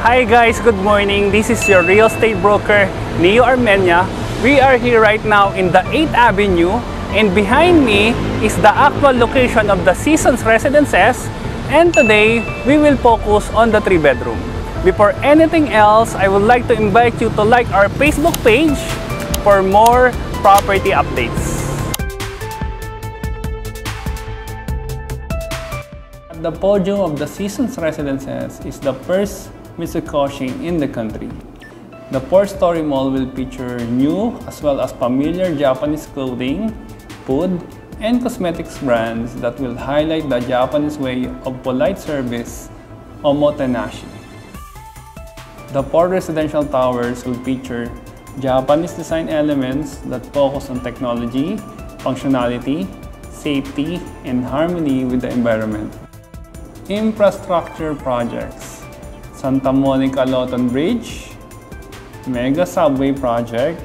Hi guys, good morning. This is your real estate broker, Neo Armena. We are here right now in the 8th Avenue and behind me is the actual location of the Seasons Residences and today we will focus on the 3 bedroom. Before anything else, I would like to invite you to like our Facebook page for more property updates. At the podium of the Seasons Residences is the first Mitsukoshi in the country. The four-story mall will feature new as well as familiar Japanese clothing, food, and cosmetics brands that will highlight the Japanese way of polite service, omotenashi. The four residential towers will feature Japanese design elements that focus on technology, functionality, safety, and harmony with the environment. Infrastructure projects Santa Monica Lawton Bridge, Mega Subway Project,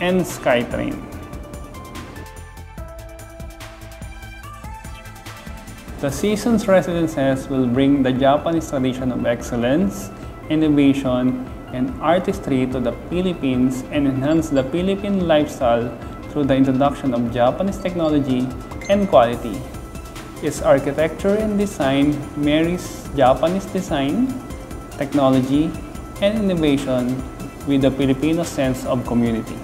and SkyTrain. The Seasons Residences will bring the Japanese tradition of excellence, innovation, and artistry to the Philippines and enhance the Philippine lifestyle through the introduction of Japanese technology and quality. Its architecture and design marries Japanese design, technology, and innovation with the Filipino sense of community.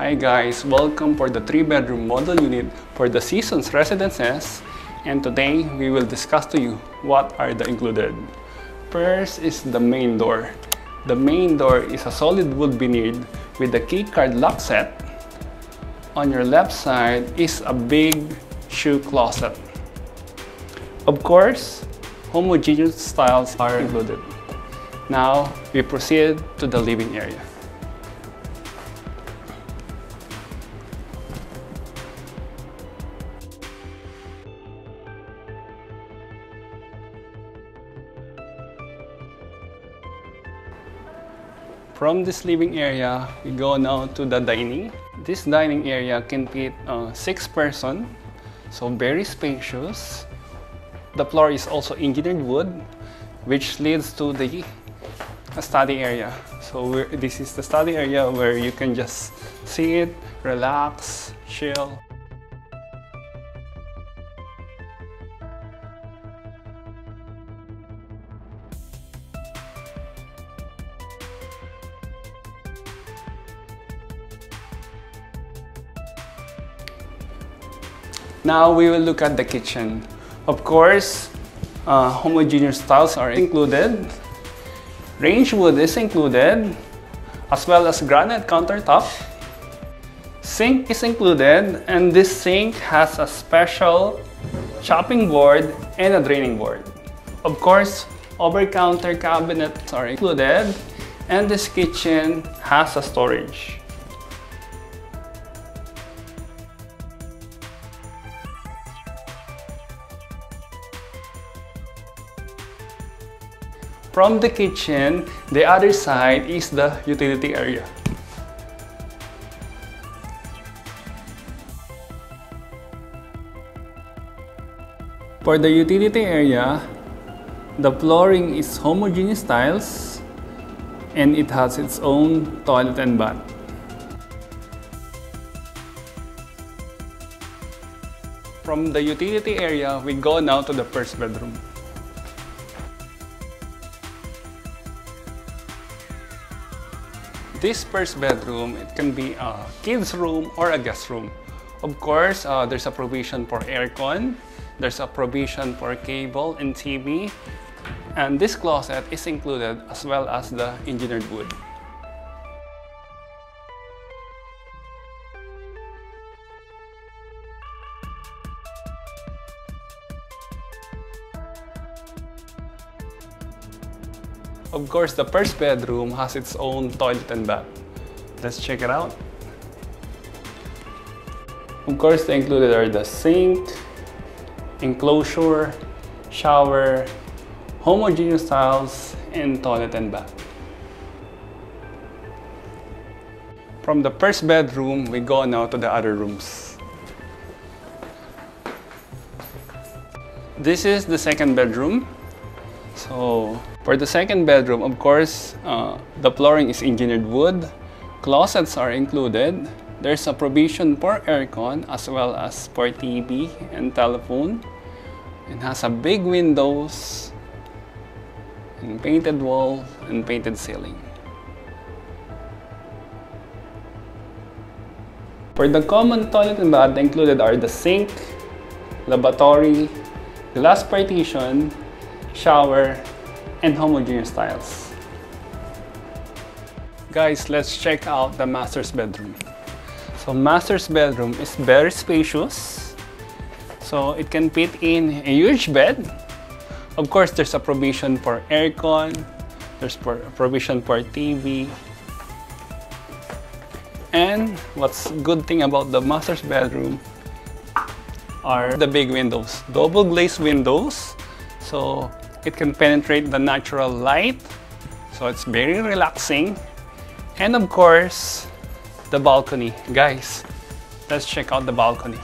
Hi guys, welcome for the 3-bedroom model unit for the Seasons Residences and today we will discuss to you what are the included. First is the main door. The main door is a solid wood veneered with a key card lock set. On your left side is a big shoe closet. Of course, homogeneous styles are included. Now, we proceed to the living area. From this living area, we go now to the dining. This dining area can fit uh, six person, so very spacious. The floor is also engineered wood, which leads to the study area. So this is the study area where you can just sit, relax, chill. Now we will look at the kitchen. Of course, uh, homogeneous tiles are included. Range wood is included, as well as granite countertop. Sink is included, and this sink has a special chopping board and a draining board. Of course, over-counter cabinets are included, and this kitchen has a storage. From the kitchen, the other side is the utility area. For the utility area, the flooring is homogeneous tiles and it has its own toilet and bath. From the utility area, we go now to the first bedroom. This first bedroom, it can be a kid's room or a guest room. Of course, uh, there's a provision for aircon, there's a provision for cable and TV, and this closet is included as well as the engineered wood. Of course, the first bedroom has its own toilet and bath. Let's check it out. Of course, the included are the sink, enclosure, shower, homogeneous tiles, and toilet and bath. From the first bedroom, we go now to the other rooms. This is the second bedroom. So for the second bedroom, of course, uh, the flooring is engineered wood. Closets are included. There's a provision for aircon as well as for TV and telephone. It has a big windows and painted wall and painted ceiling. For the common toilet and bath included are the sink, lavatory, glass partition, shower, and homogeneous tiles. Guys, let's check out the master's bedroom. So master's bedroom is very spacious. So it can fit in a huge bed. Of course, there's a provision for aircon. There's provision for TV. And what's good thing about the master's bedroom are the big windows. Double glazed windows. So it can penetrate the natural light. So it's very relaxing. And of course, the balcony. Guys, let's check out the balcony.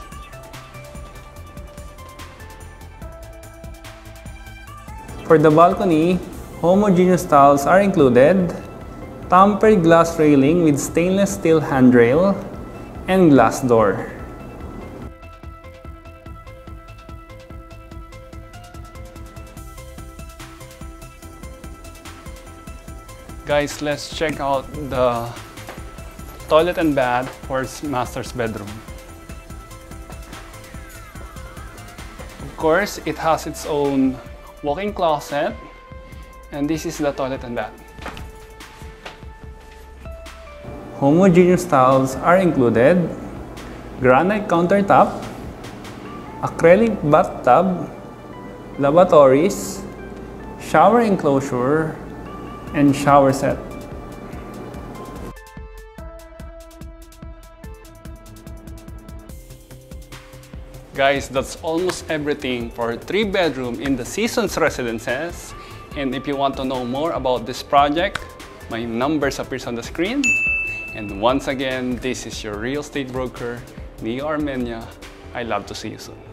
For the balcony, homogeneous tiles are included, tempered glass railing with stainless steel handrail, and glass door. Guys, let's check out the toilet and bath for master's bedroom. Of course, it has its own walk-in closet and this is the toilet and bath. Homogeneous tiles are included, granite countertop, acrylic bathtub, lavatories, shower enclosure, and shower set. Guys, that's almost everything for 3 bedroom in the Seasons Residences. And if you want to know more about this project, my numbers appears on the screen. And once again, this is your real estate broker, Neo Armena. I love to see you soon.